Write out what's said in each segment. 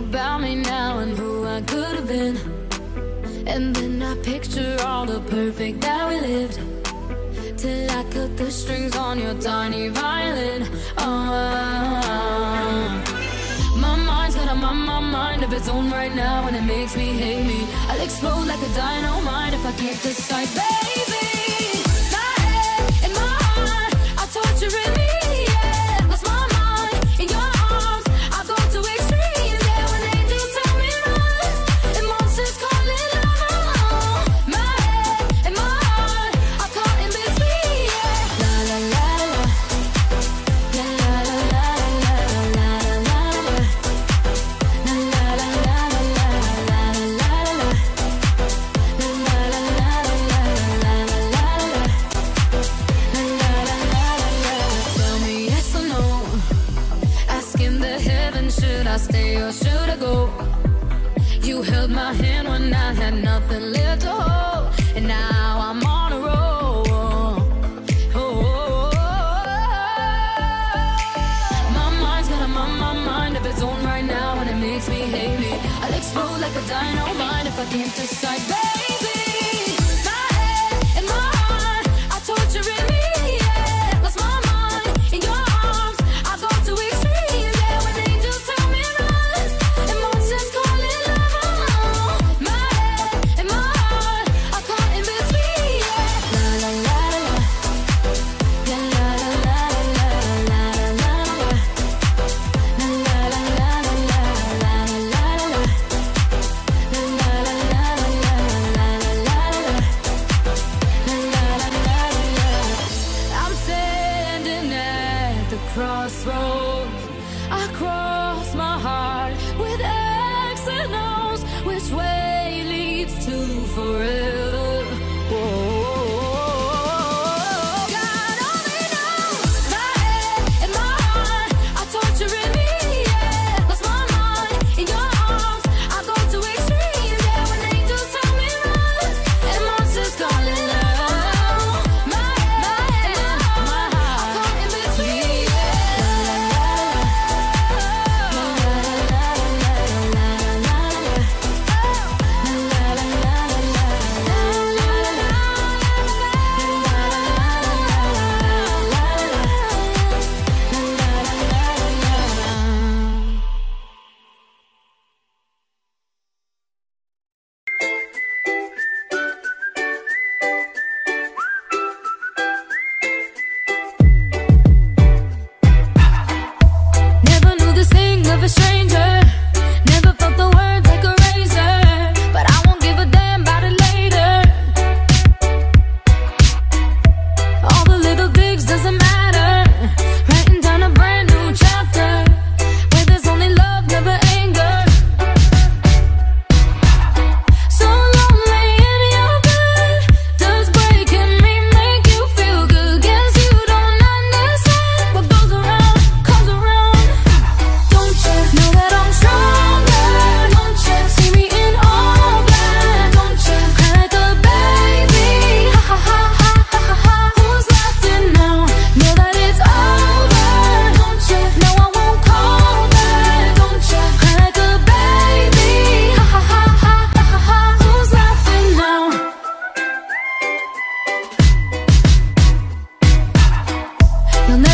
about me now and who I could have been. And then I picture all the perfect that we lived. Till I cut the strings on your tiny violin. Oh, my mind's got a my, my mind of its own right now, and it makes me hate me. I'll explode like a dynamite if I can't decide, baby. Should I stay or should I go? You held my hand when I had nothing left to hold, and now I'm on a roll. Oh, my mind's got a my, mind of its own right now, and it makes me hate me. I'll explode like a dynamite if I can't decide, baby. crossroads. I cross my heart with X and O's. Which way leads to forever?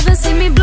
never see me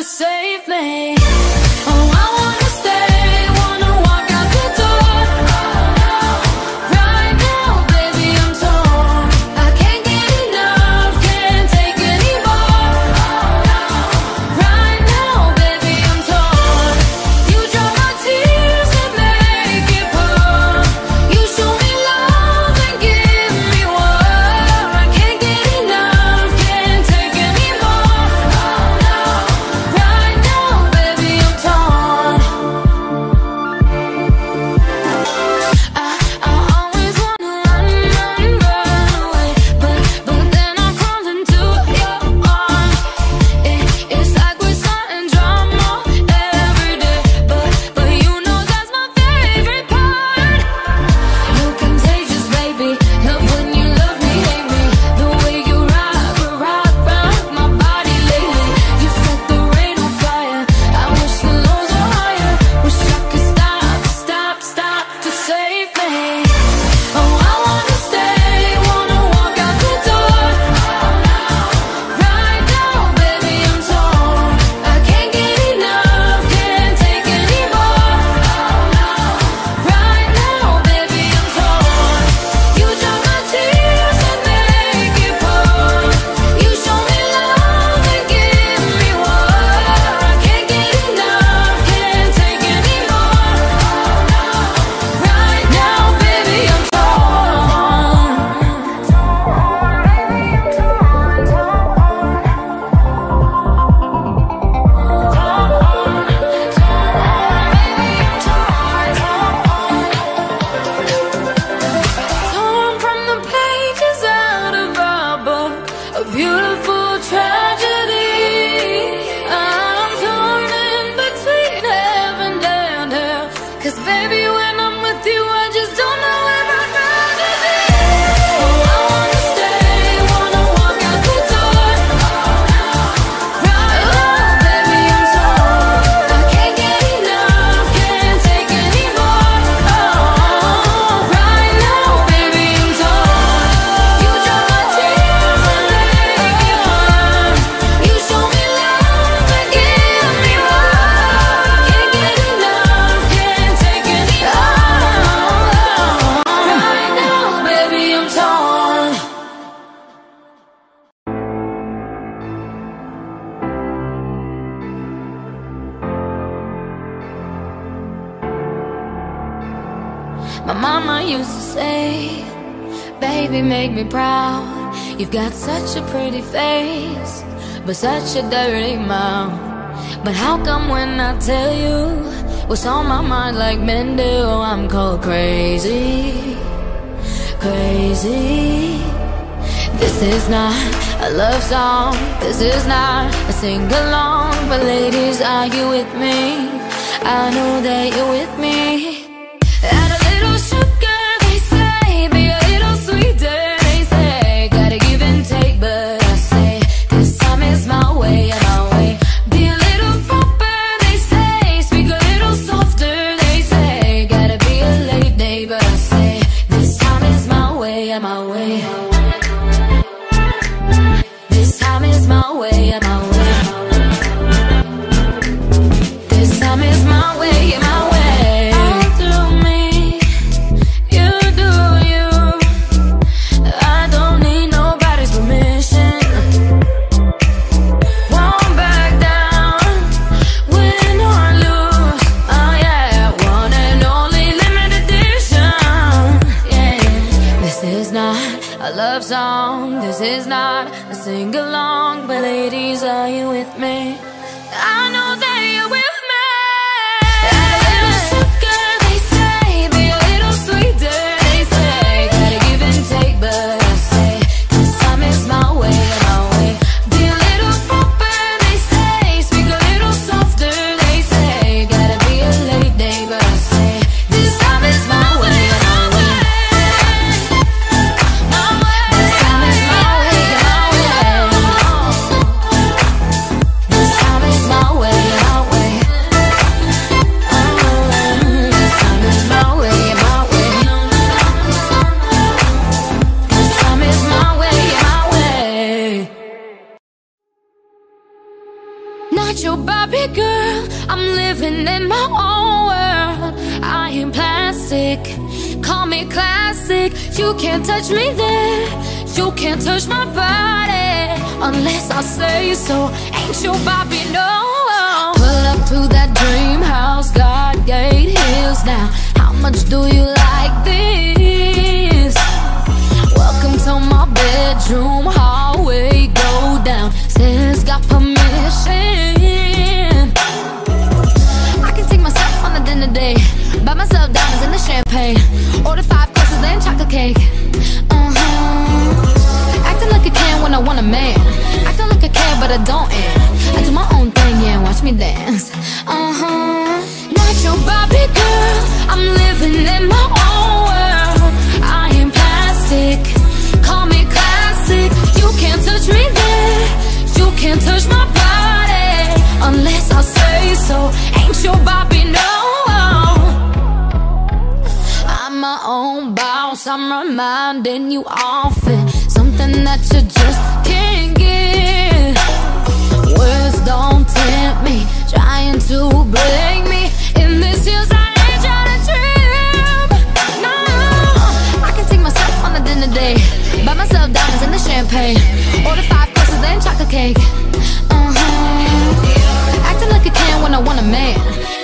to save me. You've got such a pretty face, but such a dirty mouth. But how come when I tell you what's on my mind, like men do, I'm called crazy? Crazy. This is not a love song, this is not a sing along. But ladies, are you with me? I know that you're with me. song. This is not a sing along, but ladies, are you with me? classic, call me classic. You can't touch me there, you can't touch my body Unless I say so, ain't your Bobby, no. Pull up to that dream house, God gate hills now How much do you like this? Welcome to my bedroom, hallway. Go down Says got permission champagne. Order five courses and chocolate cake. Uh huh. Acting like a can when I want a man. Acting like a can, but I don't end. I do my own thing, yeah, watch me dance. Uh huh. Not your Barbie girl, I'm living in my own world. I am plastic, call me classic. You can't touch me there, you can't touch my body unless I say so. Ain't your body. else I'm reminding you often Something that you just can't get. Words don't tempt me Trying to break me. In this heels I ain't No I can take myself on a dinner date. Buy myself diamonds and the champagne. Order five courses then chocolate cake. Uh-huh. Acting like I can when I want a man.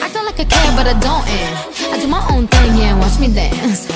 Acting like I care but I don't end. I do my own thing, yeah, watch me dance.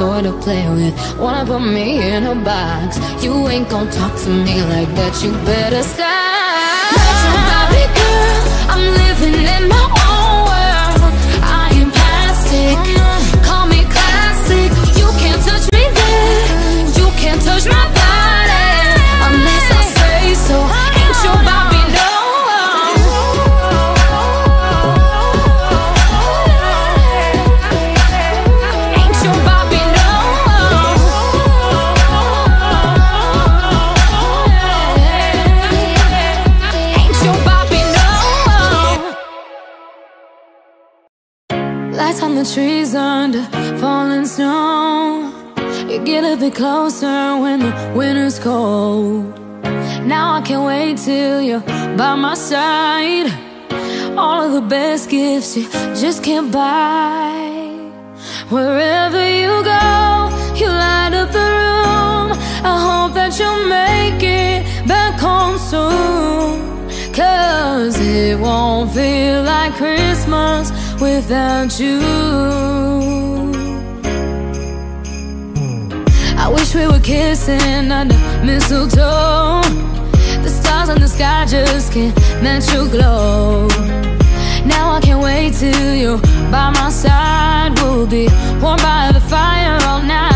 toy to play with. Wanna put me in a box. You ain't gon' talk to me like that. You better stop. Barbie girl, I'm living in my own world. I am plastic. Call me classic. You can't touch me there. You can't touch my A bit closer when the winter's cold. Now I can't wait till you're by my side. All of the best gifts you just can't buy. Wherever you go, you light up the room. I hope that you'll make it back home soon. Cause it won't feel like Christmas without you. Wish we were kissing under mistletoe. The stars in the sky just can't match your glow. Now I can't wait till you're by my side. We'll be warm by the fire all night.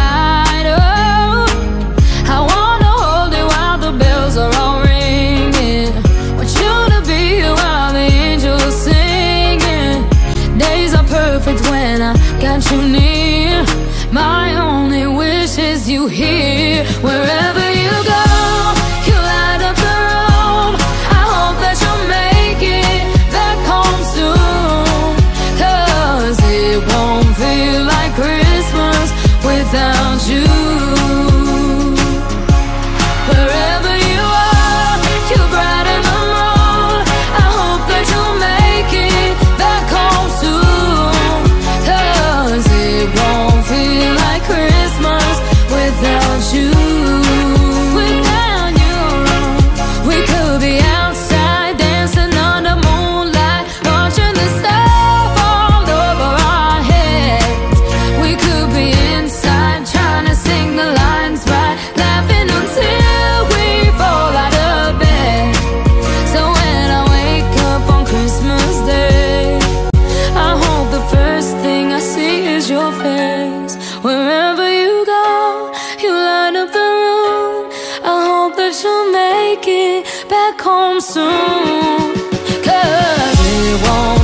Here. Wherever make it back home soon. Cause it won't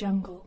Jungle.